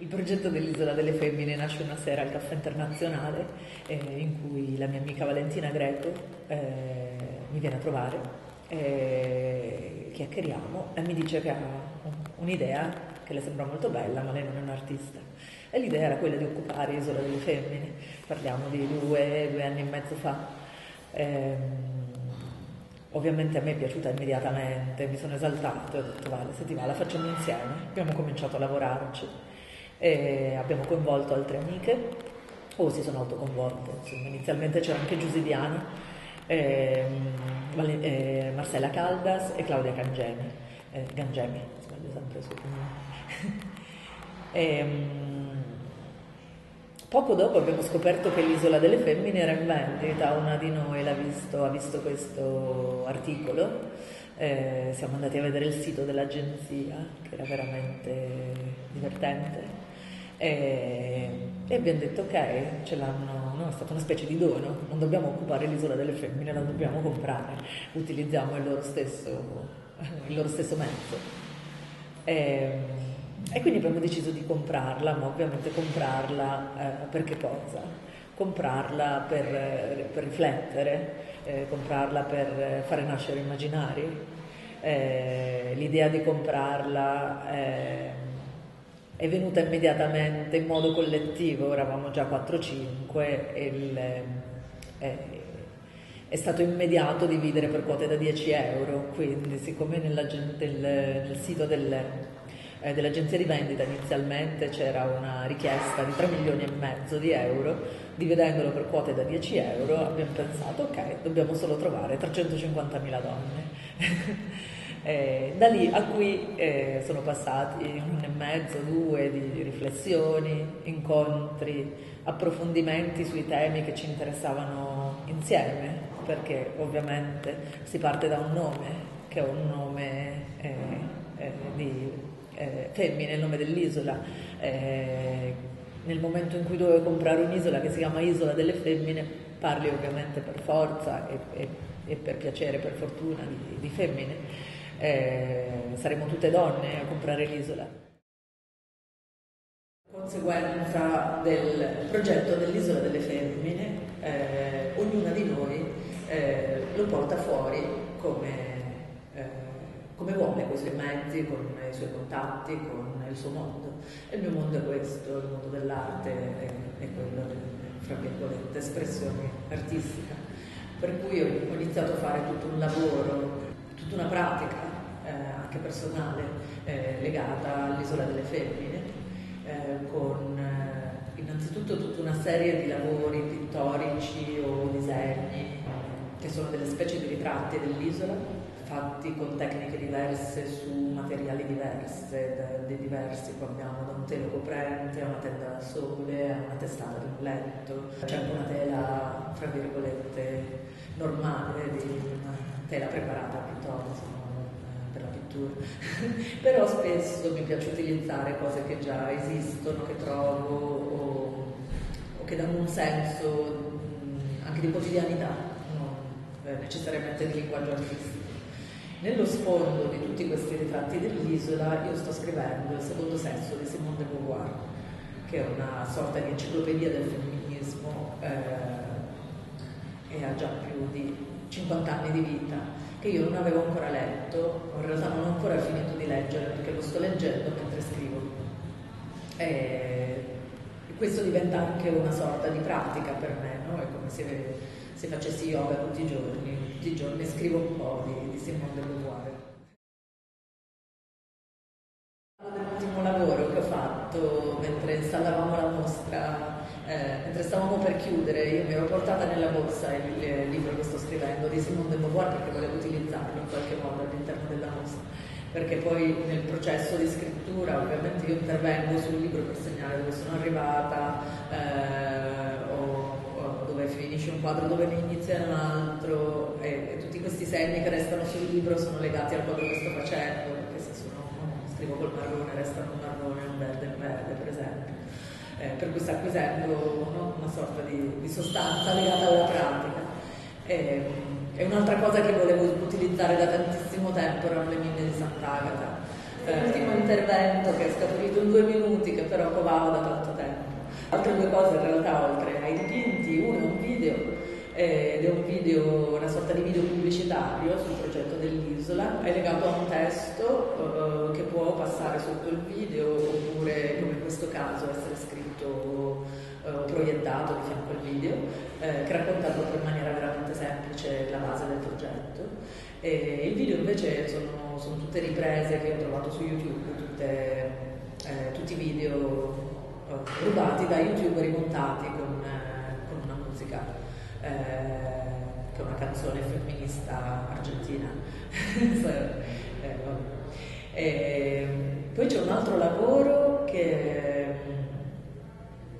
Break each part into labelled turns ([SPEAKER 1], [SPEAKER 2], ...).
[SPEAKER 1] Il progetto dell'Isola delle Femmine nasce una sera al Caffè Internazionale eh, in cui la mia amica Valentina Greco eh, mi viene a trovare, eh, chiacchieriamo e mi dice che ha un'idea che le sembra molto bella, ma lei non è un'artista. E l'idea era quella di occupare Isola delle Femmine, parliamo di due, due anni e mezzo fa. Eh, ovviamente a me è piaciuta immediatamente, mi sono esaltata e ho detto vale, se ti va la facciamo insieme. Abbiamo cominciato a lavorarci e abbiamo coinvolto altre amiche o si sono autoconvolte, insomma, inizialmente c'era anche Giusidiana, ehm, eh, Marcella Caldas e Claudia Gangemi, eh, Gangemi sbaglio sempre il suo cognome. Ehm, poco dopo abbiamo scoperto che l'isola delle femmine era in vendita, una di noi visto, ha visto questo articolo, eh, siamo andati a vedere il sito dell'agenzia che era veramente divertente e, e abbiamo detto ok, ce l'hanno, no, è stata una specie di dono, non dobbiamo occupare l'isola delle femmine, la dobbiamo comprare, utilizziamo il loro stesso, il loro stesso mezzo. E, e, quindi abbiamo deciso di comprarla, ma ovviamente comprarla eh, per che cosa? Comprarla per, per riflettere, eh, comprarla per fare nascere immaginari. Eh, l'idea di comprarla eh, è venuta immediatamente in modo collettivo, eravamo già 4-5 e il, eh, è stato immediato dividere per quote da 10 euro, quindi siccome nel, nel sito del, eh, dell'agenzia di vendita inizialmente c'era una richiesta di 3 milioni e mezzo di euro, dividendolo per quote da 10 euro abbiamo pensato ok, dobbiamo solo trovare 350 mila donne. Eh, da lì a qui eh, sono passati un anno e mezzo, due di riflessioni, incontri, approfondimenti sui temi che ci interessavano insieme, perché ovviamente si parte da un nome, che è un nome eh, eh di eh, femmine, il nome dell'isola. Eh, nel momento in cui dovevo comprare un'isola che si chiama Isola delle Femmine, parli ovviamente per forza e, e, e per piacere, per fortuna di, di femmine eh, saremo tutte donne a comprare l'isola. Conseguenza del progetto dell'isola delle femmine, eh, ognuna di noi eh, lo porta fuori come, come vuole, con i suoi mezzi, con i suoi contatti, con il suo mondo. E il mio mondo è questo, il mondo dell'arte è, è quello fra virgolette, espressione artistica. Per cui ho iniziato a fare tutto un lavoro, tutta una pratica anche personale eh, legata all'isola delle femmine, eh, con eh, innanzitutto tutta una serie di lavori pittorici o disegni che sono delle specie di ritratti dell'isola, fatti con tecniche diverse su materiali diverse, da, diversi, qua abbiamo da un telo coprente a una tenda da sole, a una testata di un letto, c'è anche una tela, fra virgolette, normale, di una tela preparata a pittorica addirittura, però spesso mi piace utilizzare cose che già esistono, che trovo o, o che danno un senso mh, anche di quotidianità, non eh, necessariamente di linguaggio artistico. Nello sfondo di tutti questi ritratti dell'isola io sto scrivendo il secondo sesso di Simone de Beauvoir, che è una sorta di enciclopedia del femminismo eh, e ha già più di 50 anni di vita che io non avevo ancora letto, in realtà non ho ancora finito di leggere perché lo sto leggendo mentre scrivo. E questo diventa anche una sorta di pratica per me, no? è come se, se facessi yoga tutti i giorni, tutti i giorni scrivo un po' di, di Simone de Beauvoir. L'ultimo lavoro che ho fatto mentre installavamo la mostra eh, mentre stavamo per chiudere, io mi ero portata nella borsa il, il libro che sto scrivendo di Simone de Beauvoir perché volevo utilizzarlo in qualche modo all'interno della mostra, perché poi nel processo di scrittura ovviamente io intervengo sul libro per segnare dove sono arrivata eh, o, o, dove finisce un quadro, dove ne inizia un altro e, e, tutti questi segni che restano sul libro sono legati al quadro che sto facendo, perché se sono, scrivo col marrone restano un marrone, un verde, un verde per esempio eh, per cui sta acquisendo no? una sorta di, di, sostanza legata alla pratica. E, e, un'altra cosa che volevo utilizzare da tantissimo tempo erano le mine di Sant'Agata, L'ultimo intervento che è scaturito in due minuti, che però covava da tanto tempo. Altre due cose in realtà, oltre ai dipinti, uno è un video, eh, ed è un video, una sorta di video pubblicitario sul progetto dell'isola, è legato a un testo eh, che può passare sotto il video oppure, come in questo caso, essere scritto eh, proiettato di fianco al video, eh, che racconta proprio in maniera veramente semplice la base del progetto. E il video invece sono, sono, tutte riprese che ho trovato su YouTube, tutte, eh, tutti video eh, rubati da YouTube rimontati con, eh, con una musica, eh, che è una canzone femminista argentina. e, poi c'è un altro lavoro che,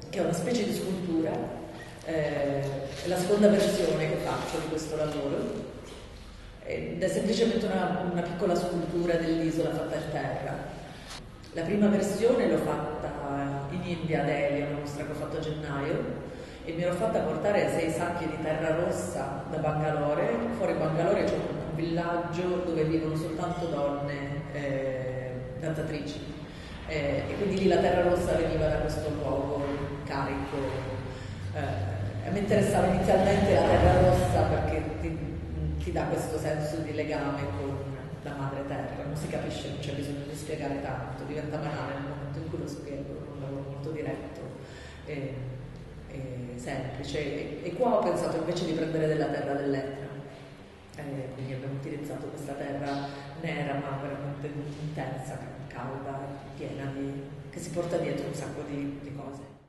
[SPEAKER 1] che è una specie di scultura, è la seconda versione che faccio di questo lavoro ed è semplicemente una, una piccola scultura dell'isola fatta in terra. La prima versione l'ho fatta in India ad Elia, una mostra che ho fatto a gennaio, e mi ero fatta portare sei sacchi di terra rossa da Bangalore. Fuori Bangalore c'è un villaggio dove vivono soltanto donne eh, danzatrici. Eh, e quindi lì la terra rossa veniva da questo luogo carico. Eh, a me interessava inizialmente la terra rossa perché ti, ti dà questo senso di legame con la madre terra, non si capisce, non c'è bisogno di spiegare tanto, diventa banale nel momento in cui lo spiego, un lavoro molto diretto e, e semplice. E, e, qua ho pensato invece di prendere della terra dell'Etna, eh, quindi abbiamo utilizzato questa terra nera ma veramente intensa, calda, piena di... che si porta dietro un sacco di, di cose.